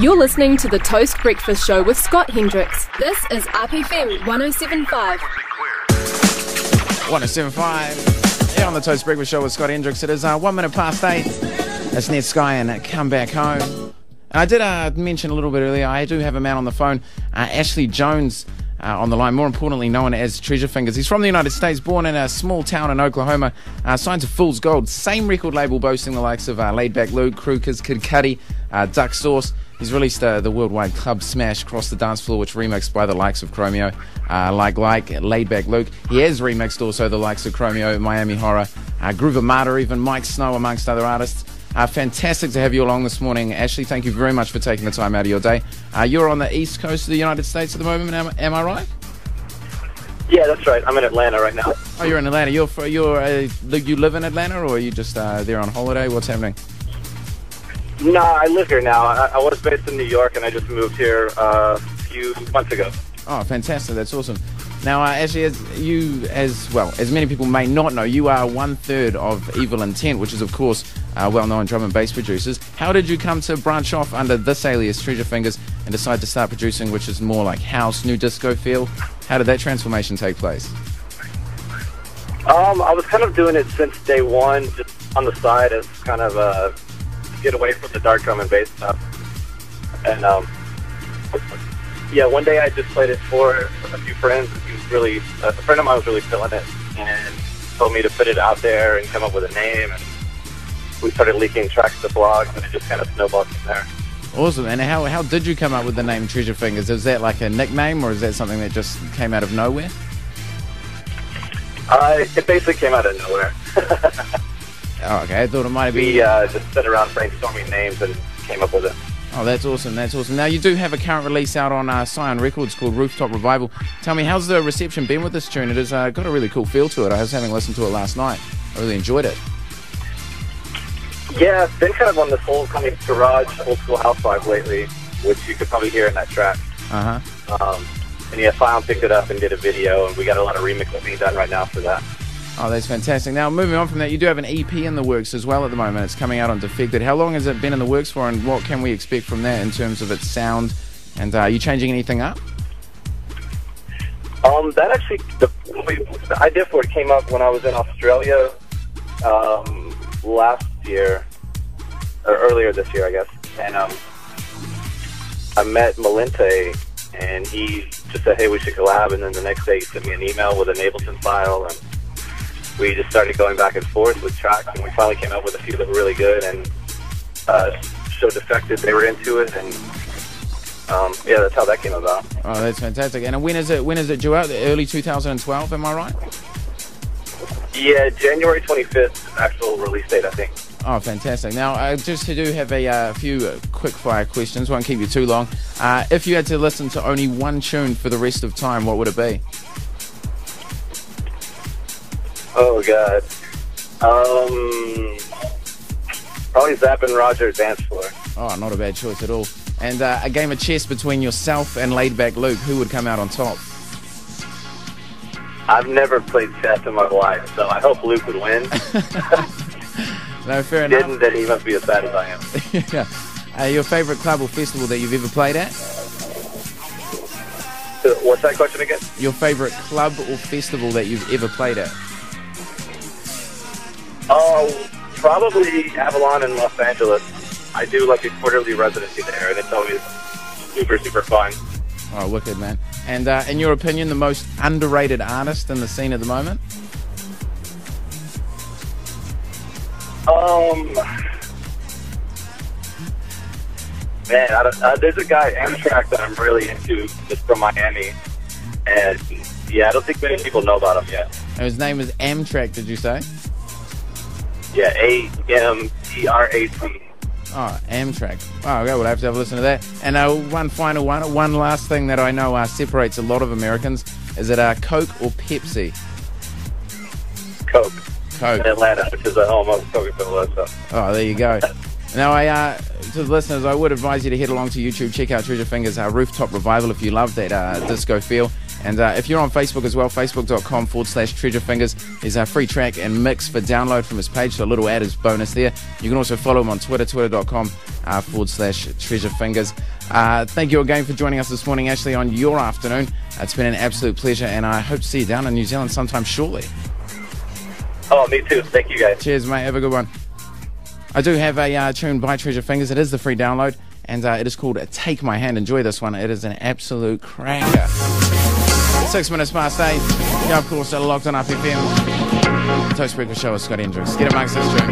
You're listening to the Toast Breakfast Show with Scott Hendrix. This is UPFM 1075. 1075. Yeah, on the Toast Breakfast Show with Scott Hendrix. It is uh, one minute past eight. That's Ned Sky and uh, Come Back Home. And I did uh, mention a little bit earlier, I do have a man on the phone, uh, Ashley Jones. Uh, on the line, more importantly known as Treasure Fingers. He's from the United States, born in a small town in Oklahoma, uh, signed to Fool's Gold, same record label boasting the likes of uh, Laidback Luke, Crookers, Kid Cudi, uh, Duck Sauce. He's released uh, the worldwide club smash Cross the Dance Floor, which remixed by the likes of Chromeo, uh, like like Laidback Luke. He has remixed also the likes of Chromeo, Miami Horror, uh, Groove Armada, even Miike Snow, amongst other artists. Uh, fantastic to have you along this morning, Ashley. Thank you very much for taking the time out of your day. Uh, you're on the east coast of the United States at the moment, am, am I right? Yeah, that's right. I'm in Atlanta right now. Oh, you're in Atlanta. You're for, you're uh, you live in Atlanta, or are you just uh, there on holiday? What's happening? No, I live here now. I, I was based in New York, and I just moved here uh, a few months ago. Oh, fantastic! That's awesome. Now, uh, actually, as you, as well as many people may not know, you are one third of Evol Intent, which is, of course, uh, well-known drum and bass producers. How did you come to branch off under this alias, Treasure Fingers, and decide to start producing, which is more like house, new disco feel? How did that transformation take place? Um, I was kind of doing it since day one, just on the side as kind of to get away from the dark drum and bass stuff. And um, yeah, one day I just played it for a few friends. He was really a friend of mine was really feeling it, and told me to put it out there and come up with a name. And we started leaking tracks to blogs, and it just kind of snowballed from there. Awesome. And how, how did you come up with the name Treasure Fingers? Is that like a nickname, or is that something that just came out of nowhere? Uh, it basically came out of nowhere. Oh, okay. I thought it might have been. we uh, just sat around brainstorming names and came up with it. Oh, that's awesome. That's awesome. Now, you do have a current release out on uh, Scion Records called Rooftop Revival. Tell me, how's the reception been with this tune? It has uh, got a really cool feel to it. I was having listened to it last night. I really enjoyed it. Yeah, it's been kind of on this whole kind of garage, old school house vibe lately, which you could probably hear in that track. Uh huh. Um, and yeah, Scion picked it up and did a video, and we got a lot of remixing being done right now for that. Oh, that's fantastic. Now, moving on from that, you do have an EP in the works as well at the moment. It's coming out on Defected. How long has it been in the works for, and what can we expect from that in terms of its sound? And uh, are you changing anything up? Um, that actually, the, the idea for it came up when I was in Australia um, last year, or earlier this year, I guess. And um, I met Malente, and he just said, "Hey, we should collab." And then the next day, he sent me an email with an Ableton file, and we just started going back and forth with tracks, and we finally came up with a few that were really good. And uh, so defected, they were into it, and um, yeah, that's how that came about. Oh, that's fantastic. And when is it? When is it due out? Early 2012. Am I right? Yeah, January 25th, actual release date, I think. Oh, fantastic. Now, uh, just to do have a uh, few uh, quick fire questions, won't keep you too long. Uh, if you had to listen to only one tune for the rest of time, what would it be? Oh God. Um, probably Zapp and Roger dance floor. Oh, not a bad choice at all. And uh, a game of chess between yourself and laidback Luke, who would come out on top? I've never played chess in my life, so I hope Luke would win. No, fair enough. Didn't, then he must be as bad as I am. yeah. Uh, your favourite club or festival that you've ever played at? What's that question again? Your favourite club or festival that you've ever played at? Oh, probably Avalon in Los Angeles. I do like a quarterly residency there, and it's always super, super fun. Oh, wicked, man. And uh, in your opinion, the most underrated artist in the scene at the moment? Um, man, I don't, uh, there's a guy Amtrac that I'm really into that's from Miami, and yeah, I don't think many people know about him yet. And his name is Amtrac, did you say? Yeah, A M T R A C. Oh, Amtrac. Oh, okay, we'll have to have a listen to that. And uh, one final one, one last thing that I know uh, separates a lot of Americans is it uh, Coke or Pepsi? Coke Coke. in Atlanta, which is a home of Coca-Cola. So. Oh, there you go. Now, I uh, to the listeners, I would advise you to head along to YouTube, check out Treasure Fingers uh, Rooftop Revival if you love that uh, disco feel. And uh, if you're on Facebook as well, facebook.com forward slash treasure fingers, there's a free track and mix for download from his page, so a little ad is bonus there. You can also follow him on Twitter, twitter.com uh, forward slash treasure fingers. Uh, thank you again for joining us this morning, Ashley, on your afternoon. It's been an absolute pleasure, and I hope to see you down in New Zealand sometime shortly. Oh, me too. Thank you guys. Cheers, mate. Have a good one. I do have a uh, tune by Treasure Fingers. It is the free download, and uh, it is called Take My Hand. Enjoy this one. It is an absolute cracker. Six minutes past eight. Yeah, of course, they're locked on UPFM. Toast Breakfast Show with Scott Hendrix. Get amongst this tune.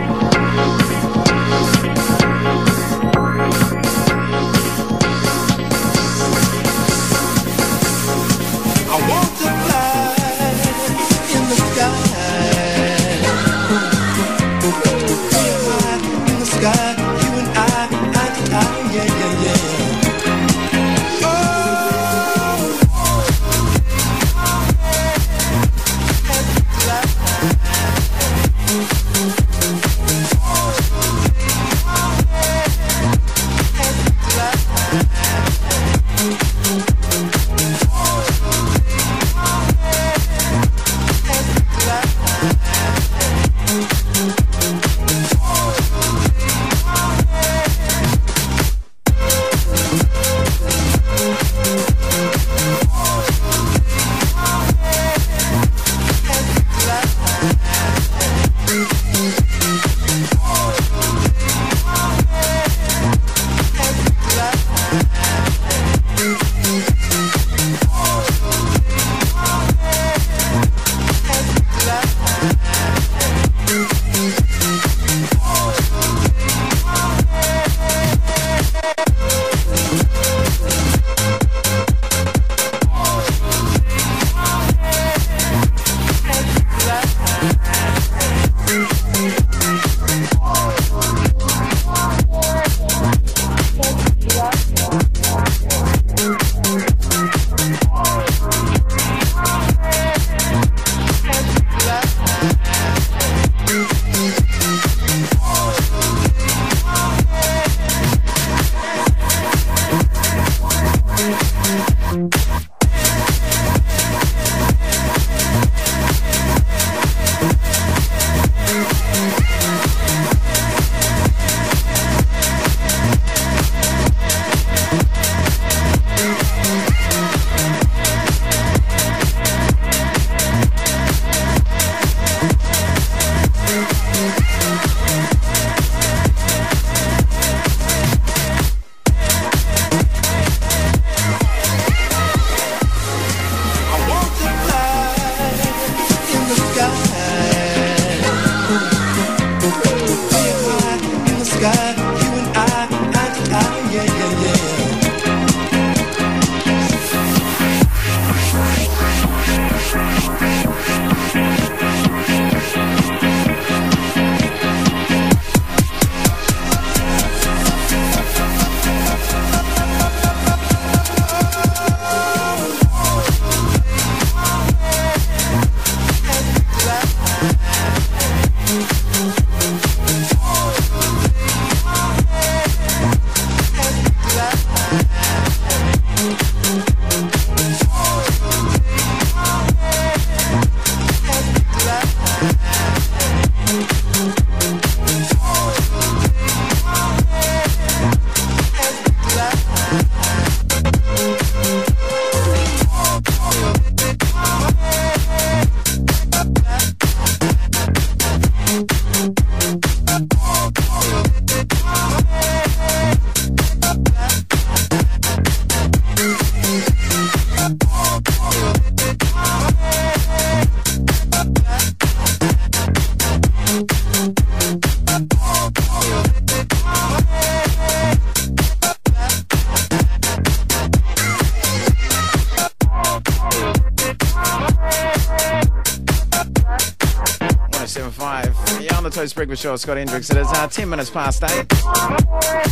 Toast Breakfast Show, Scott Hendrix. It is uh, 10 minutes past 8.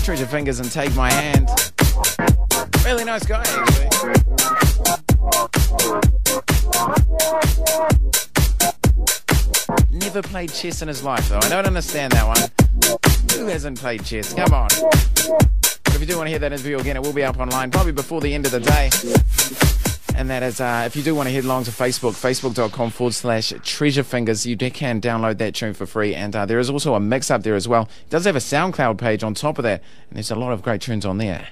Treasure Fingers and Take My Hand. Really nice guy, actually. Never played chess in his life, though. I don't understand that one. Who hasn't played chess? Come on. But if you do want to hear that interview again, it will be up online probably before the end of the day. And that is, uh, if you do want to head along to Facebook, facebook.com forward slash treasure fingers, you can download that tune for free. And uh, there is also a mix up there as well. It does have a SoundCloud page on top of that, and there's a lot of great tunes on there.